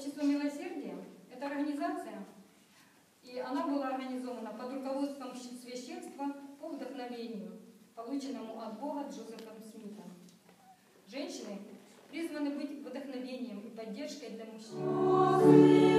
Общество милосердия – это организация, и она была организована под руководством священства по вдохновению, полученному от Бога Джозефом Смитом. Женщины призваны быть вдохновением и поддержкой для мужчин.